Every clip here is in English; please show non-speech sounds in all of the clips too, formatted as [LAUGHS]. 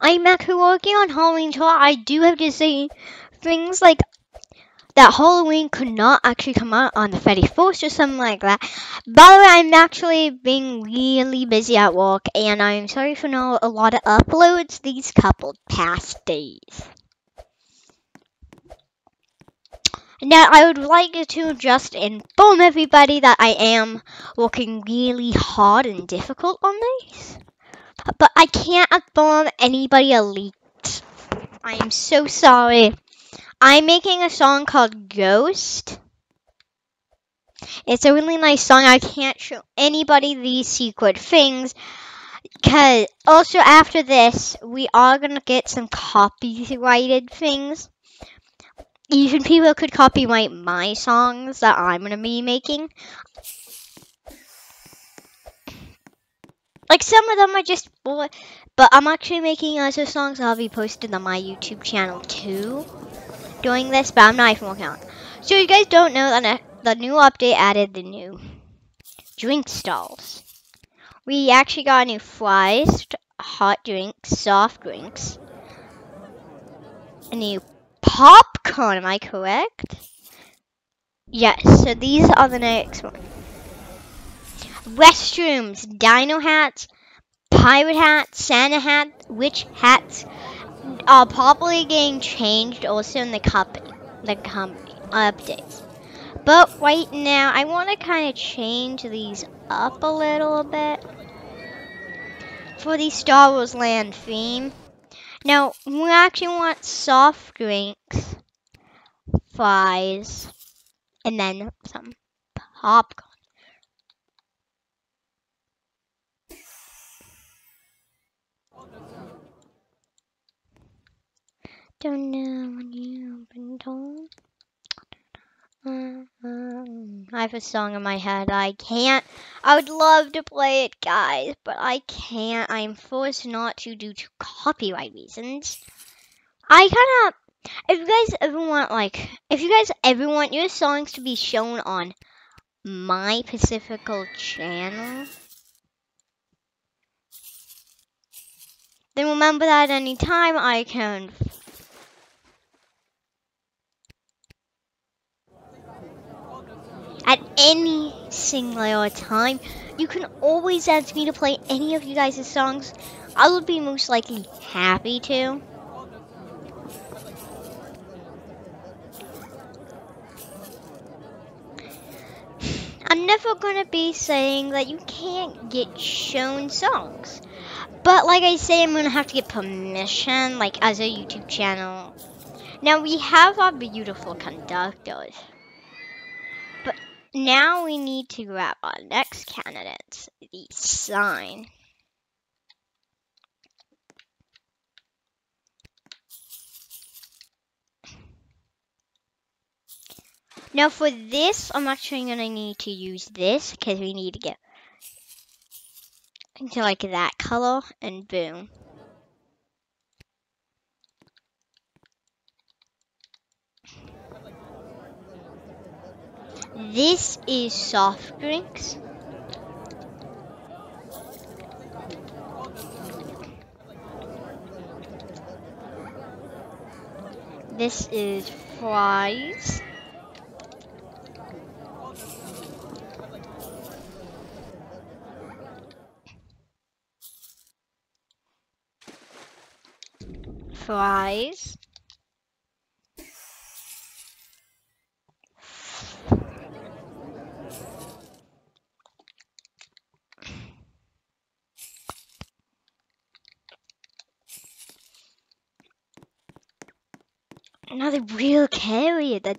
I'm actually working on Halloween tour, I do have to say things like that Halloween could not actually come out on the 31st or something like that. By the way, I'm actually being really busy at work, and I'm sorry for no a lot of uploads these couple past days. Now, I would like to just inform everybody that I am working really hard and difficult on this, but I can't inform anybody elite. I am so sorry. I'm making a song called Ghost. It's a really nice song. I can't show anybody these secret things. Cause also after this, we are gonna get some copyrighted things. Even people could copyright my songs that I'm gonna be making. Like some of them are just, boy, but I'm actually making other songs. I'll be posted on my YouTube channel too doing this, but I'm not even working on it. So you guys don't know that the new update added the new drink stalls. We actually got new fries, hot drinks, soft drinks, a new popcorn, am I correct? Yes, so these are the next one. Restrooms, dino hats, pirate hats, Santa hats, witch hats, are probably getting changed also in the company, the company updates. But right now, I want to kind of change these up a little bit for the Star Wars Land theme. Now, we actually want soft drinks, fries, and then some popcorn. Don't know when you've been told. I have a song in my head. I can't. I would love to play it, guys, but I can't. I'm forced not to due to copyright reasons. I kind of. If you guys ever want, like, if you guys ever want your songs to be shown on my Pacifical channel, then remember that anytime I can at any single time. You can always ask me to play any of you guys' songs. I would be most likely happy to. I'm never going to be saying that you can't get shown songs. But like I say, I'm going to have to get permission, like as a YouTube channel. Now we have our beautiful conductors. Now we need to grab our next candidate, the sign. Now for this, I'm actually going to need to use this because we need to get into like that color and boom. This is soft drinks. This is fries. Fries.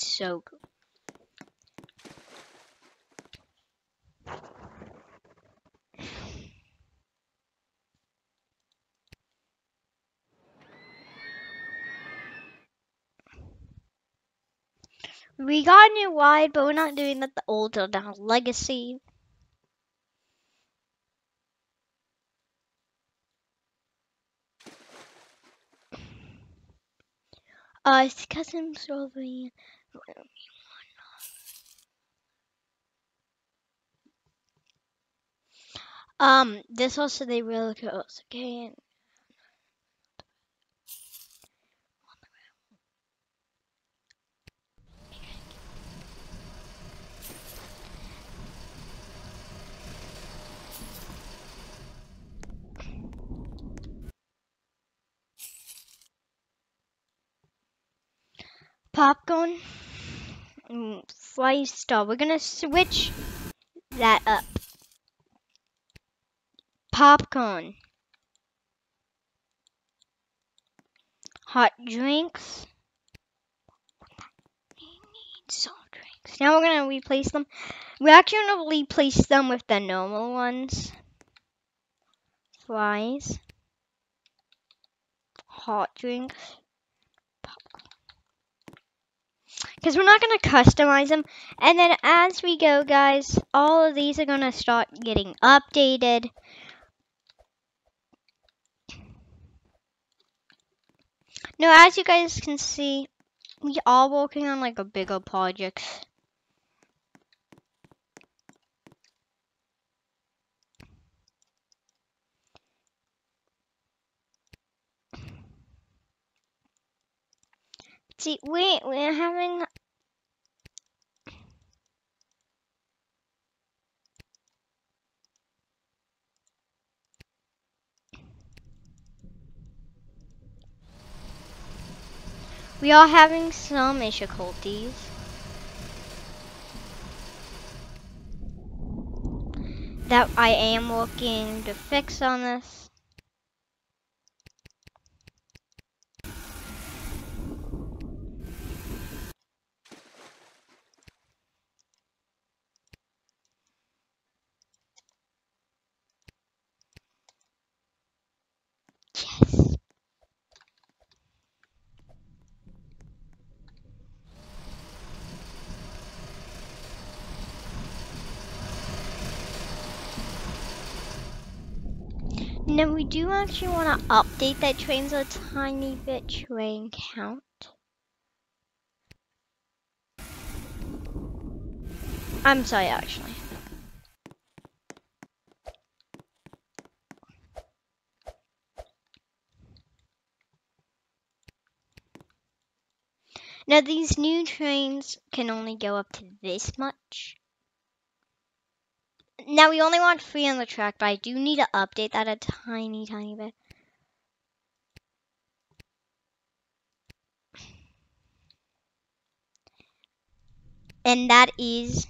That's so cool. We got a new wide, but we're not doing that the old down legacy. Uh, it's cousin Um, this also they really close, okay? Popcorn, mm, fly star. We're gonna switch that up. Popcorn. Hot drinks. Salt drinks. Now we're gonna replace them. We're actually gonna replace them with the normal ones. Fries. Hot drinks. Because we're not going to customize them. And then as we go, guys, all of these are going to start getting updated. Now, as you guys can see, we are working on like a bigger project. See, we we're having We are having some difficulties. That I am working to fix on this. Now we do actually want to update that trains a tiny bit train count. I'm sorry actually. Now these new trains can only go up to this much. Now we only want three on the track, but I do need to update that a tiny, tiny bit. And that is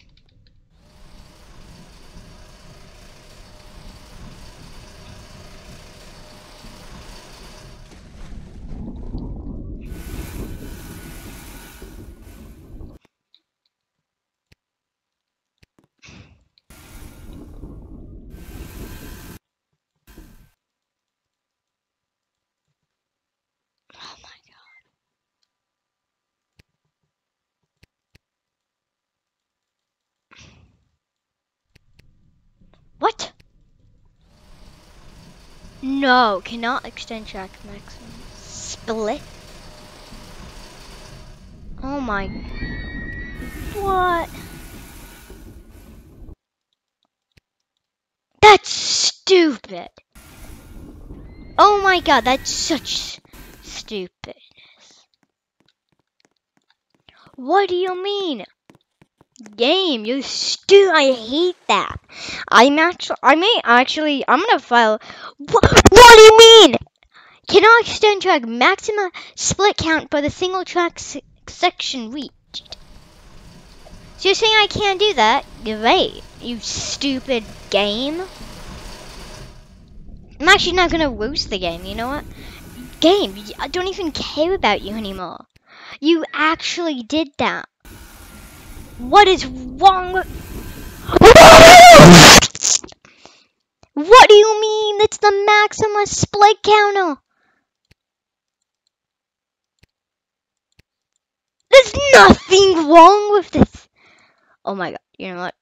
What? No, cannot extend track maximum. Split? Oh my. What? That's stupid. Oh my god, that's such stupidness. What do you mean? Game. You stu. I hate that. I'm actually. I may actually. I'm gonna file. What, what do you mean? Cannot extend track maximum split count by the single track se section reached. So you're saying I can't do that? Great, you stupid game. I'm actually not gonna roast the game. You know what? Game, I don't even care about you anymore. You actually did that. What is wrong. What do you mean? That's the maximum split counter. There's nothing wrong with this. Oh my god, you know what?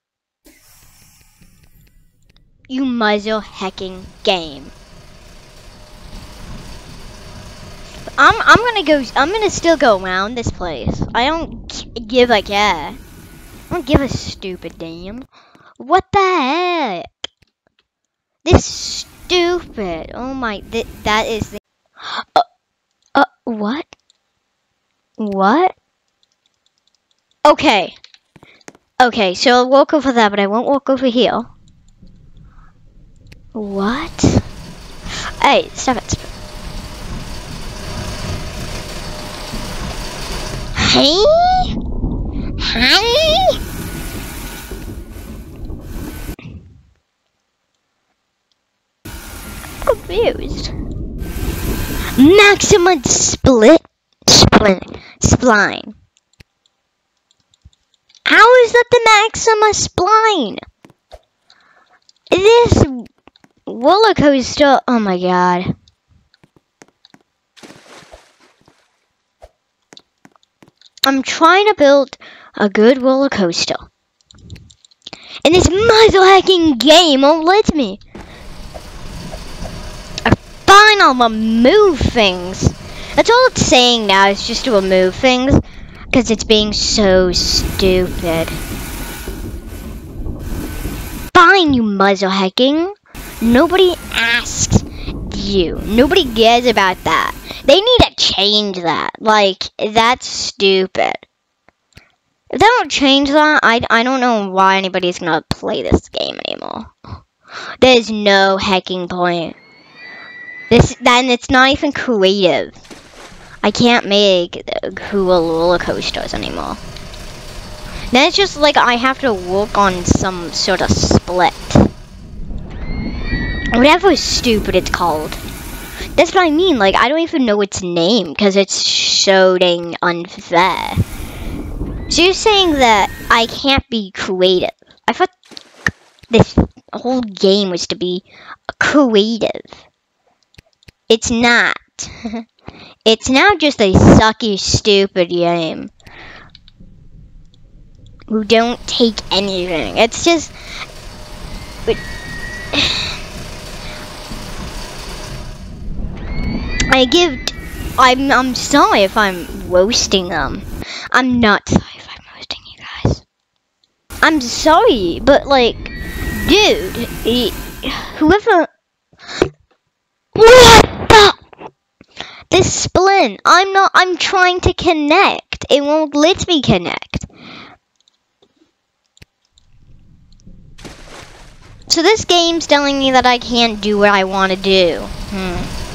You muzzle hacking game. I'm I'm gonna go I'm gonna still go around this place. I don't give a care. I don't give a stupid damn. What the heck? This stupid. Oh my, th that is the. Uh, uh, what? What? Okay. Okay, so I'll walk over there, but I won't walk over here. What? Hey, stop it. Hey? Hey? confused. Maximum split split spline. How is that the Maxima spline? This roller coaster. Oh my god. I'm trying to build a good roller coaster. And this muzzle hacking game won't let me. Fine, I'll remove things. That's all it's saying now, is just to remove things. Because it's being so stupid. Fine, you muzzle hacking. Nobody asks you. Nobody cares about that. They need to change that. Like, that's stupid. If they don't change that, I, I don't know why anybody's gonna play this game anymore. There's no hacking point. This then it's not even creative. I can't make cool roller coasters anymore. Then it's just like I have to work on some sort of split. Whatever stupid it's called. That's what I mean, like I don't even know its name because it's so dang unfair. So you're saying that I can't be creative. I thought this whole game was to be creative. It's not. [LAUGHS] it's now just a sucky, stupid game. Who don't take anything. It's just... [SIGHS] I give... I'm, I'm sorry if I'm roasting them. I'm not sorry if I'm roasting you guys. I'm sorry, but like, dude, whoever... What? the? This splint, I'm not, I'm trying to connect. It won't let me connect. So this game's telling me that I can't do what I want to do. Hmm.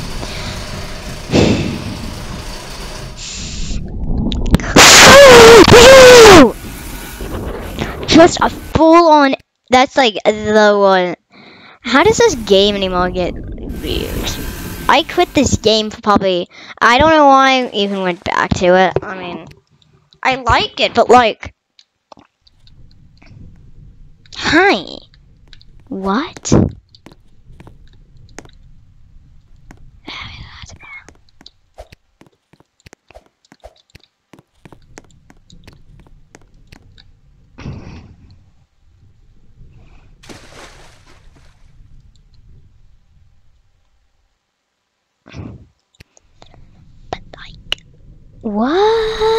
Just a full-on, that's like the one. How does this game anymore get weird? I quit this game for probably, I don't know why I even went back to it. I mean, I like it, but like, hi, what? What?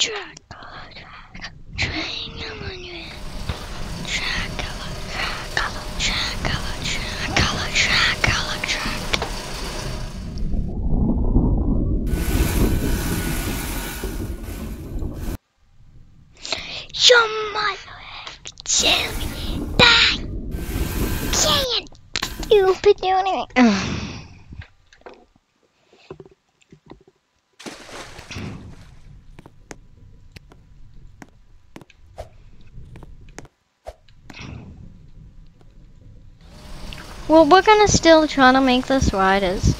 Track, track, train, track, color, track, color, track, color, track, color, track, color, track. Your mother tell me that can't stupid do anything. Well, we're gonna still try to make this right as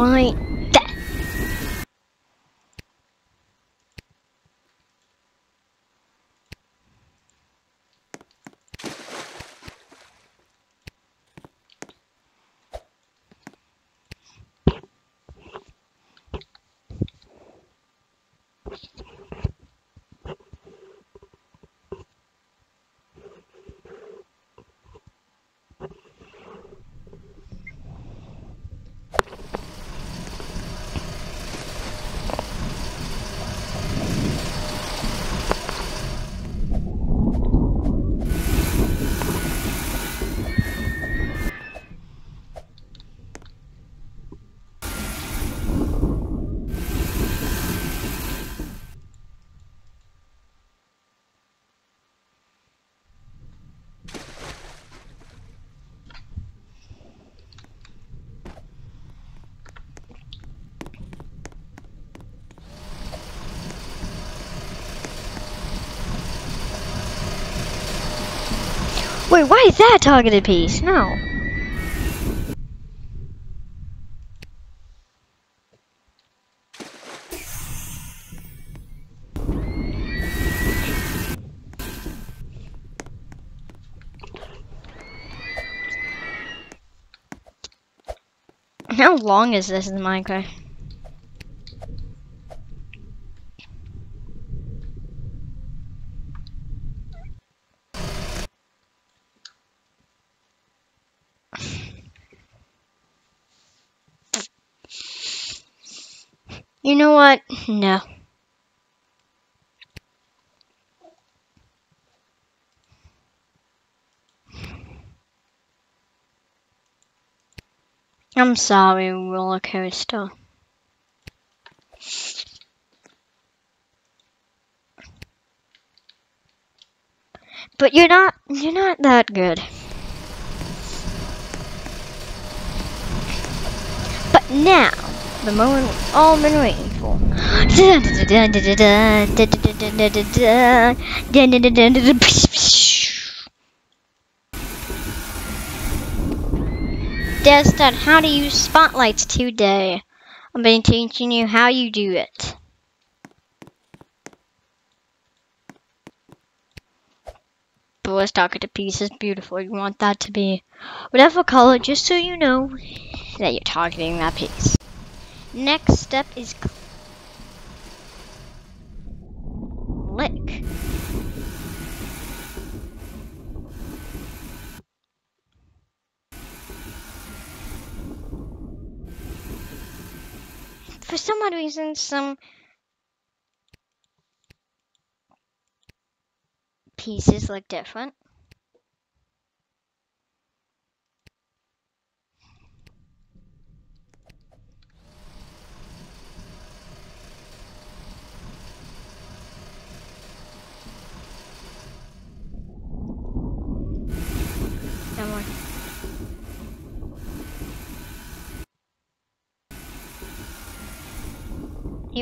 Why? Wait, why is that a targeted piece? No. How long is this in Minecraft? You know what? No. I'm sorry, roller coaster. But you're not you're not that good. But now, the moment we've all been waiting. Destin, how to use spotlights today. I've been teaching you how you do it. But let's talk it to pieces. Beautiful. You want that to be whatever color, just so you know that you're targeting that piece. Next step is click. for some odd reason, some pieces look different.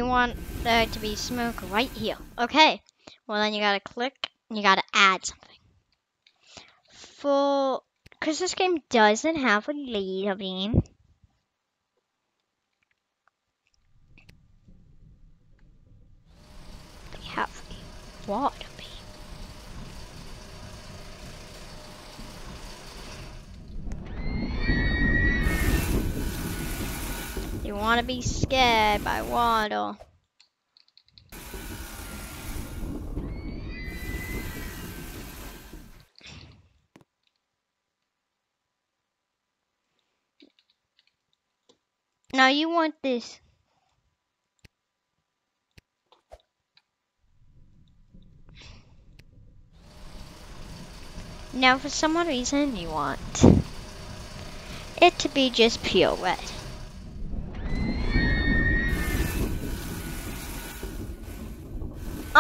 Want there to be smoke right here. Okay. Well, then you gotta click and you gotta add something. For. Because this game doesn't have a laser beam. We have a water want to be scared by water. Now you want this. Now for some reason you want it to be just pure red.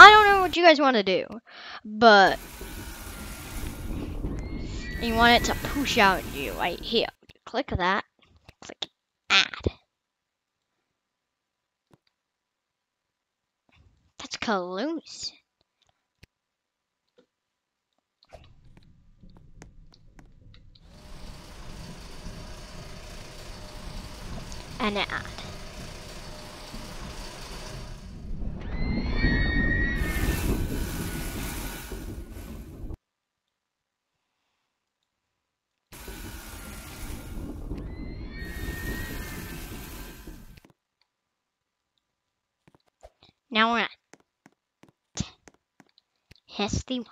I don't know what you guys want to do, but you want it to push out you right here. Click that, click add. That's collusion. And add. Now we're at Hesty Wide.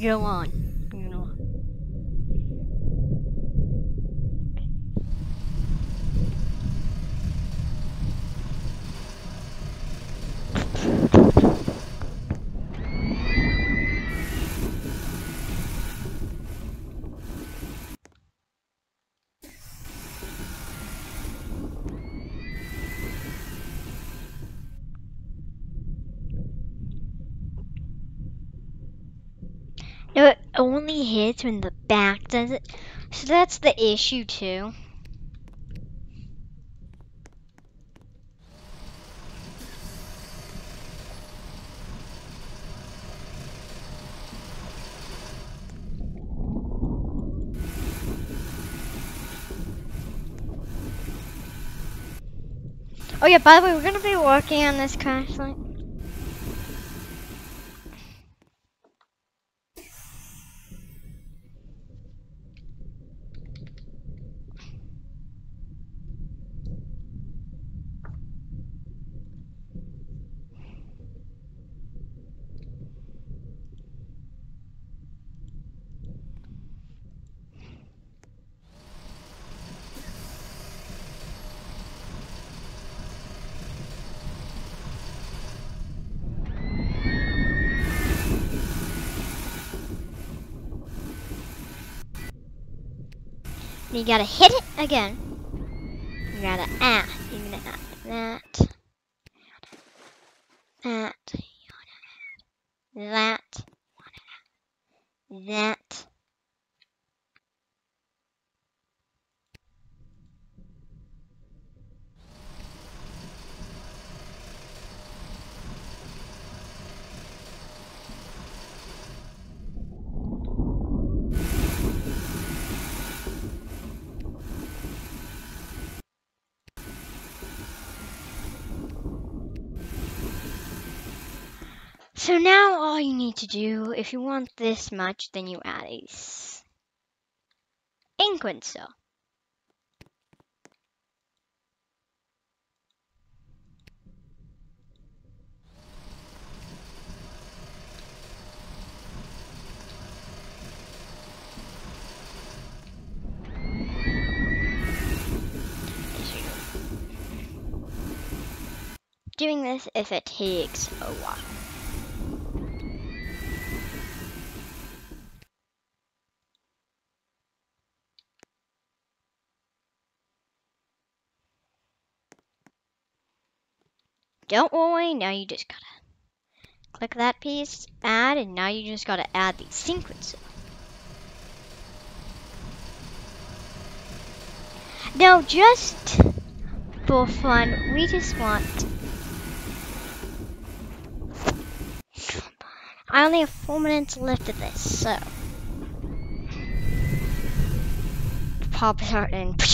Go on. You know. No, it only hits when the back does it. So that's the issue too. Oh yeah, by the way, we're gonna be working on this crash And you gotta hit it again. You gotta add. You gotta add that. That. That. That. So now all you need to do, if you want this much, then you add a s- Inquincer. doing this if it takes a while. Don't worry, now you just gotta click that piece, add, and now you just gotta add the sequencer. Now, just for fun, we just want. I only have four minutes left of this, so. Pop it [LAUGHS] and.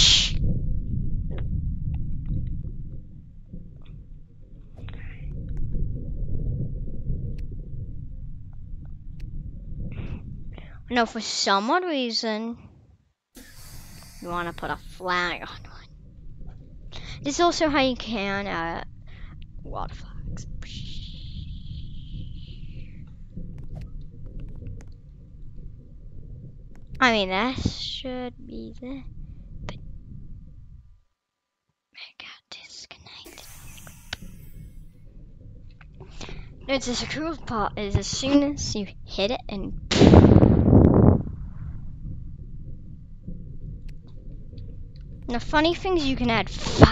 No, for some odd reason, you want to put a flag on one. This is also how you can add water flags. I mean, that should be the. But I got disconnected. It's a cool part is as soon as you hit it and The funny thing is you can add fire.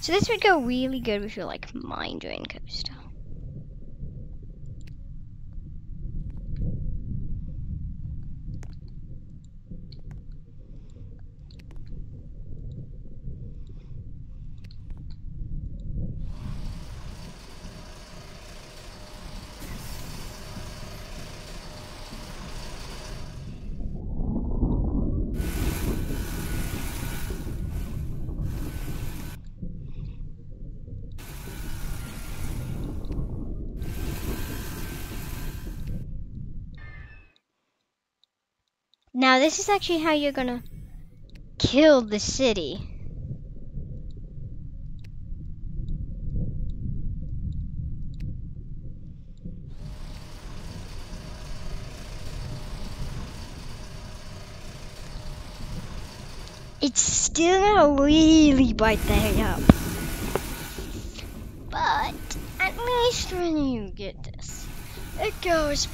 So this would go really good with your like mine train coaster. Now this is actually how you're gonna kill the city. It's still gonna really bite the heck up. But at least when you get this, it goes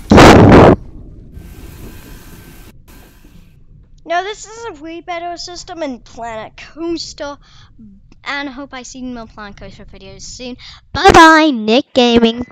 No, this is a way better system in Planet Coaster. And I hope I see more Planet Coaster videos soon. Bye bye, Nick Gaming.